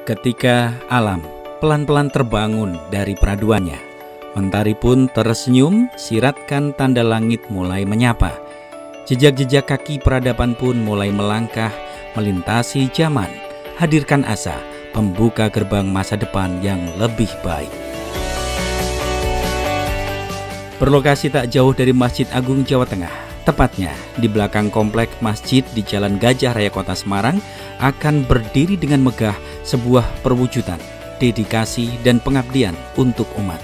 Ketika alam pelan-pelan terbangun dari peraduannya, mentari pun tersenyum, siratkan tanda langit mulai menyapa. Jejak-jejak kaki peradaban pun mulai melangkah, melintasi zaman, hadirkan asa, pembuka gerbang masa depan yang lebih baik. Berlokasi tak jauh dari Masjid Agung Jawa Tengah, tepatnya di belakang komplek masjid di Jalan Gajah Raya Kota Semarang, akan berdiri dengan megah sebuah perwujudan, dedikasi, dan pengabdian untuk umat.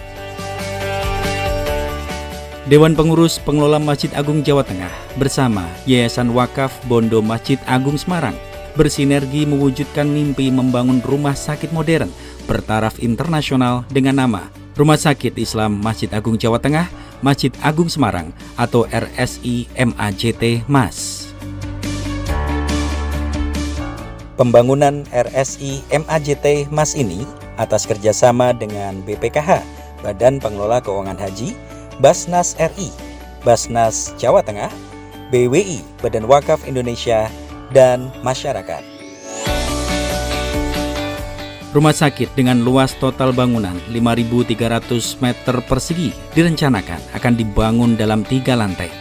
Dewan Pengurus Pengelola Masjid Agung Jawa Tengah bersama Yayasan Wakaf Bondo Masjid Agung Semarang bersinergi mewujudkan mimpi membangun rumah sakit modern bertaraf internasional dengan nama Rumah Sakit Islam Masjid Agung Jawa Tengah, Masjid Agung Semarang atau RSI MAJT MAS. Pembangunan RSI MAJT MAS ini atas kerjasama dengan BPKH, Badan Pengelola Keuangan Haji, Basnas RI, Basnas Jawa Tengah, BWI, Badan Wakaf Indonesia, dan masyarakat. Rumah sakit dengan luas total bangunan 5.300 meter persegi direncanakan akan dibangun dalam tiga lantai.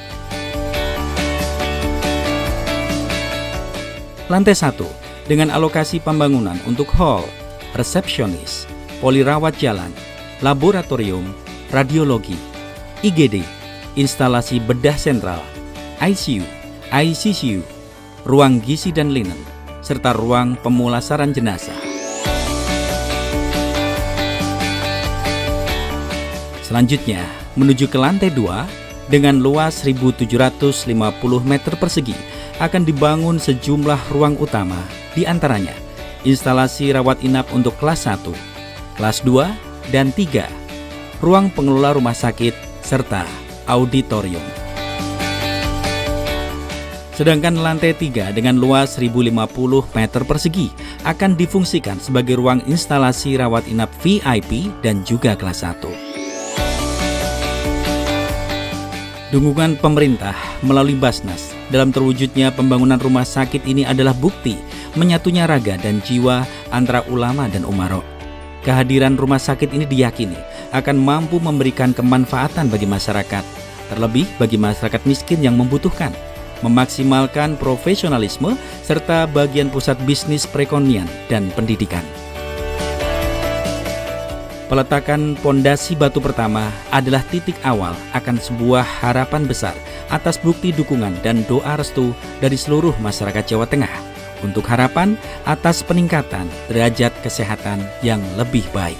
Lantai satu dengan alokasi pembangunan untuk hall, resepsionis, polirawat jalan, laboratorium, radiologi, IGD, instalasi bedah sentral, ICU, ICCU, ruang gizi dan linen, serta ruang pemulasaran jenazah. Selanjutnya, menuju ke lantai 2 dengan luas 1750 meter persegi akan dibangun sejumlah ruang utama, di antaranya instalasi rawat inap untuk kelas 1, kelas 2, dan 3, ruang pengelola rumah sakit, serta auditorium. Sedangkan lantai 3 dengan luas 1050 meter persegi akan difungsikan sebagai ruang instalasi rawat inap VIP dan juga kelas 1. Dukungan pemerintah melalui Basnas dalam terwujudnya pembangunan rumah sakit ini adalah bukti menyatunya raga dan jiwa antara ulama dan umaro. Kehadiran rumah sakit ini diyakini akan mampu memberikan kemanfaatan bagi masyarakat, terlebih bagi masyarakat miskin yang membutuhkan, memaksimalkan profesionalisme serta bagian pusat bisnis perekonomian dan pendidikan. Peletakan pondasi batu pertama adalah titik awal akan sebuah harapan besar atas bukti dukungan dan doa restu dari seluruh masyarakat Jawa Tengah untuk harapan atas peningkatan derajat kesehatan yang lebih baik.